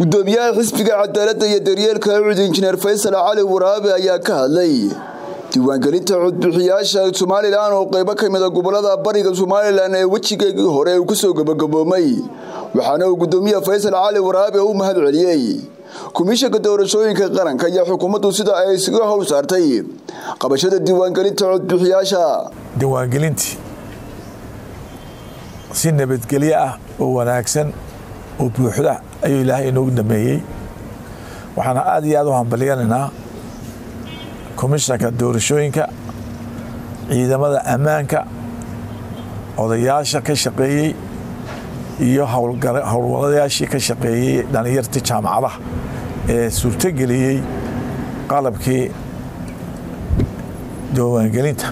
gudoomiyaha xisbiga cadaaladda iyo daryeelka cud injineer faysal cali waraabe ayaa ka hadlay diiwaangelinta codbixiyaasha somalilan oo qeybo ka mida gobollada bariga somalilan ee wejigeegii hore uu ku soo gabagaboomay. Waxaana uu gudoomiyaha faysal cali waraabe u mahad celiyey komishanka doorashooyinka qaranka iyo xukuumaddu sida ay isaga howl saartay. Qabashada diiwaangelinta codbixiyaasha. Diiwaangelintii si nabadgelyo ah oo wanaagsan oo buuxda ayuu ilaahay inoogu dhameeyey waxaana aad iyo aad u hambalyanaynaa komishanka doorashooyinka ciidamada ammaanka odayaasha ka shaqeeyey iyo howlwadayaashii ka shaqeeyey dhallinyartii jaamacadaha ee suurtogeliyey qalabkii diiwaangelinta.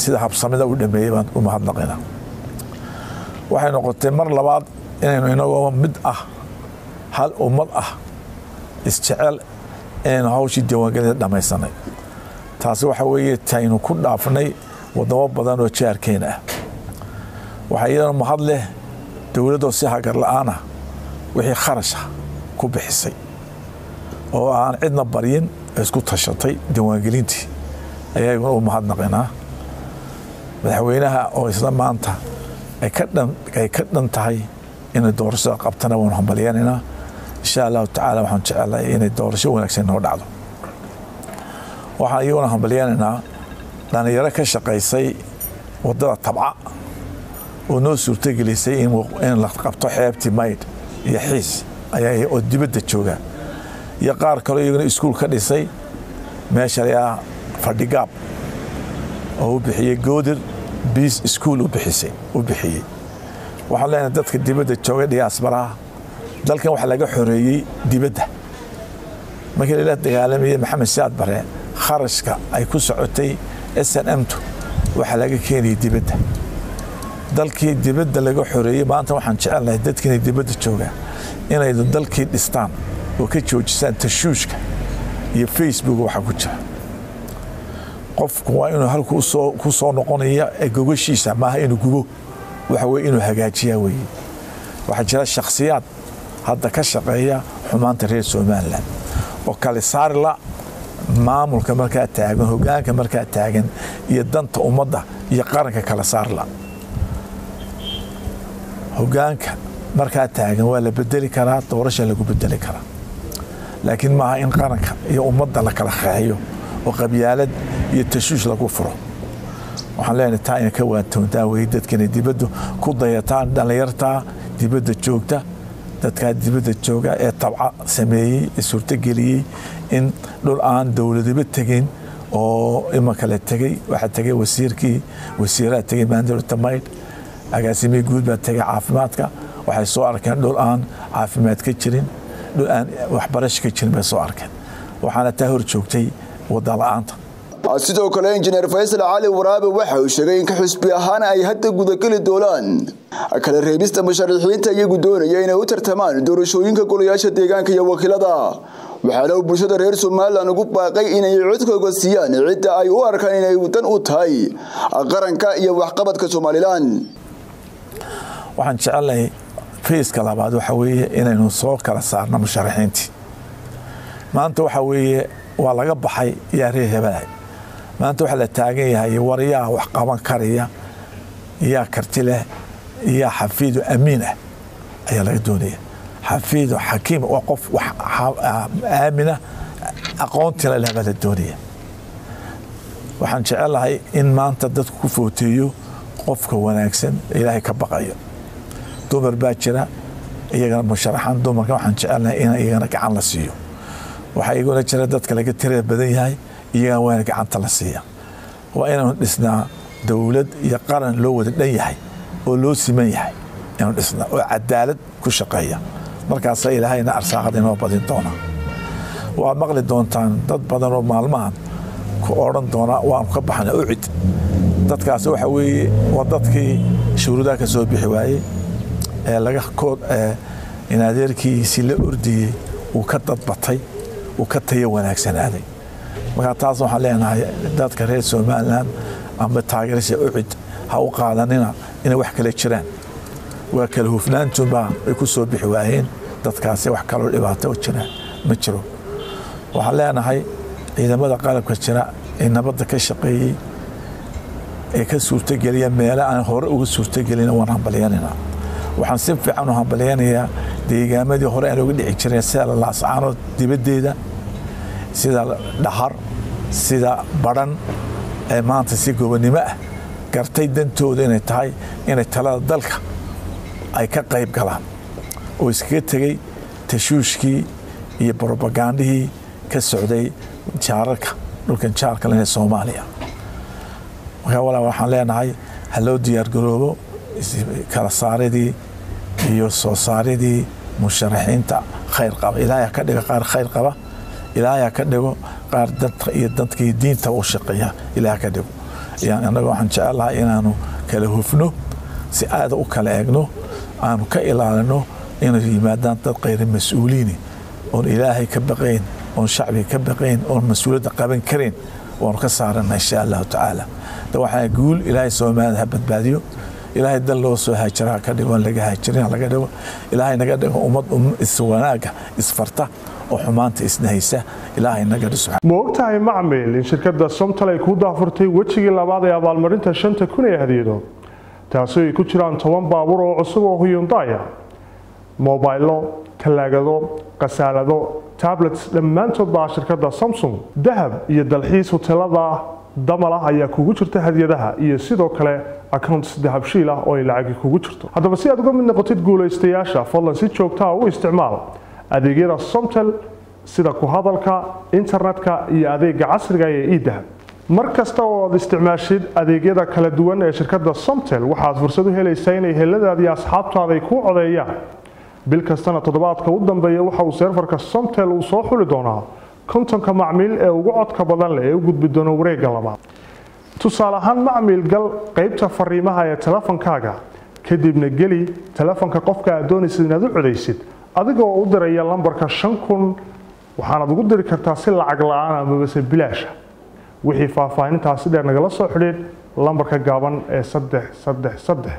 Sida habsamida u dhameeyey baan u mahadnaqaynaa. Waxay noqotay mar labaad inaynu inagoo mid ah hal ummad ah isjecel inaynu hawshii diiwaangelinta dhammaysanay taasi waxa weeye taynu ku dhaafnay wadamo badan oo jaarkeena ah. Waxaa iyadana mahad leh dowladdoo si hagar la'aan ah wixii kharasha ku bixisay oo aan cidna baryin isku tashatay diiwaangelintii. Ayayguna u mahadnaqaynaa madaxweynaha oo isla maanta ay ka dhan tahay inay doorashada qabtana waanu hambalyanaynaa insha allahu tacaala waxaan jecelahay inay doorasho wanaagsan noo dhacdo. Waxaan iyaguna hambalyanaynaa dhallinyaro ka shaqaysay waddada tabca oo noo suurtogelisay in la qabto xeebtii maydh iyo xiis oo dibadda jooga. Iyo qaar kaloo iyaguna iskuul ka dhisay meesha layaa fadhigaab oo u bixiyey goodir biis iskuul u bixiyey waxaan leenahay dadka dibadda jooga dhiyaasbaraha dalkan waxa laga xoreeyey dibadda. Markii lala dagaalamayey maxamed siyaad bare kharashka ay ku socotay s n mtu waxaa laga keenayay dibadda. Dalkii dibadda laga xoreeyey maanta waxaan jecelnahay dadkiina dibadda jooga inaydu dalkii dhistaan oo ka joojisaan tashuushka iyo facebook waxa ku jira. Qofku waa inuu halku ku soo noqonaya ee gogashiisa maaha inuu gubo waxa weye inuu hagaajiyaa weeye. Waxaa jira shakhsiyaad hadda ka shaqeeya xumaanta reer somalilan oo kale saarila maamulka markaa taagan hogaanka markaa taagan iyo danta ummadda iyo qaranka kala saarla hogaanka markaa taagan waa la bedeli karaa doorasha lagu bedeli karaa. Laakiin maaha in qaranka iyo ummadda la kala qeexiyo oo qabyaalad iyo tashuush lagu furo. Waxaan leenahay taa ina ka waantoontaa weye dadkina dibaddu ku dayataan dhallinyartaa dibadda joogta dadkaa dibadda jooga ee tabca sameeyey ee suurtogeliyey in dhul aan dowladaba tegin oo imanka la tegey waxaa tegay wasiirkii wasiiraha tegey maandalota maydh agaasimihii guud baa tegay caafimaadka. Waxay soo arkeen dhul aan caafimaad ka jirin dhul aan waxbarasho ka jirin bay soo arkeen. Waxaana taa hor joogtay wadda la'aanta sidoo kale injineer faysal cali waraabe waxa uu sheegay in ka xusbi ahaan ay hadda gudageli doonaan kala reebista musharaxiinta iyagu doonaya inay u tartamaan doorashooyinka golayaasha deegaanka iyo wakiilada. Waxaana uu bulshada reer somalilan ugu baaqay inay codkooga siiyaan cidda ay u arkaan inay dan u tahay qaranka iyo waxqabadka somalilan waxaan jecelnahay fayska labaad waxa weeye inaynu soo kala saarno musharaxiintii. Maanta waxa weeye waa laga baxay yaa reer hebelahay maanta waxaa la taagan yahay war yaa wax qaban karaya yaa karti leh yaa xafiidu amiin ah ayaa laga doonaya. Xafiidu xakiim waa qof aamina aqoontina leh baa la doonaya. Waxaan jecelahay in maanta dadku ku footeeyo qofka wanaagsan ilaahay ka baqayo. Dumar baa jira iyagana musharaxan dumarka waxaan jecelnahay in iyagana gacan la siiyo. Waxaa iguna jira dadka laga tirada badan yahay iyagaa waana gacanta la siiya. Waa inaanu dhisnaa dowlad iyo qaran loo wada dhan yahay oo loo siman yahay inaanu dhisnaa oo cadaalad ku shaqeeya. Markaasa ilaahayna arsaaqada inoo badin doona waad maqli doontaan dad badan oo maalmahan ku odhan doona waanu ka baxna ucid dadkaas waxa weeye waa dadkii shuruudaha ka soo bixi waayey ee laga kood in adeerkiisii la ordiyey uu ka dadbatay uu ka tayo wanaagsanaaday markaa taas waxaan leenahay dadka reer somalilan ama taageerasha ucid ha u qaadanina inay wax kale jiraan. Waa kala hufnaantunbaa ay ku soo bixi waayeen dadkaasi wax kaloo dhibaato jira ma jiro. Waxaan leenahay ciidamada qalabka jira ee nabadda ka shaqeeyey ee ka suurtogeliya meele aan hore uga suurtogelin waan hambalyanayna waxaan si fiican u hambalyanayaa deegaamadii hore aan uga dhici jireen sida laascaanood dibaddeeda sida dhahar sida badhan ee maanta si gobonnimo ah gartay dantooda inay tahay inay talada dalka ay ka qayb galaan. Oo iskaga tegey tashuushkii iyo brobagandihii ka socday jaararka dhulkan jaarka leh soomaaliya. Markaa walaa waxaan leenahay ha loo diyaargaroobo kala saaridii iyo soo saaridii musharaxiinta khayr qaba ilaahay ha ka dhigo qaar khayr qaba ilaahay ha ka dhigo qaar dadkii diinta u shaqeeya ilaahay ha ka dhigo. Annaga waxaan jecelahay inaanu kala hufno si aada u kala eegno aanu ka ilaalino inay yimaadaan dad khayra mas'uuliini oon ilaahay ka baqayn oon shacbiga ka baqayn oon mas'uuliyadda qaban karin waanu ka saarana insha allahu tacaala. Waxaa guul ilaahay soomaalida ha badbaadiyo ilaahay dal loo soo haajira ha ka dhigo aan laga haajirin ha laga dhigo. Ilaahay naga dhigo ummad iswanaaga isfarta oo xumaanta isnahaysa ilaahay naga dhiso ma ogtahay macmil in shirkadda somtal ay kuu daafurtay wejigii labaad ee abaalmarinta shanta kun ee hadiyado taasi ay ku jiraan toban baabuur oo cusub oo huyundaya mobaylo talaagado khasaalado tablets dhammaantood baa shirkadda samsung dahab iyo dalxiis hoteelada damal ah ayaa kugu jirta hadiyadaha iyo sidoo kale accounts dahabshiil ah oo ay lacagi kugu jirto. Haddaba si aad uga mid noqotid guulaystayaasha fadlan si joogtaa u isticmaal adeegyada somtel sida ku hadalka internetka iyo adeega casriga ee idahab mar kasta oo aad isticmaashid adeegyada kala duwan ee shirkadda somtel waxaad fursad u helaysaa inay heladaadi asxaabtaada ay kuu codeeyaan. Bil kastana toddobaadka u dambeeya waxa uu seerfarka somtel uu soo xuli doonaa kontonka macmiil ee ugu codka badan leh ee u gudbi doono wareegga labaad. Tusaale ahaan macmiil gal qaybta fariimaha ee telefonkaaga kadibna geli telefonka qofka aad doonaysid inaad u codaysid adigoo u diraya lambarka shan kun waxaanaad ugu diri kartaa si lacag la'aan amabase bilaasha. Wixii faahfaahintaasi dheer nagala soo xidhiid lambarka gaaban ee saddex saddex saddex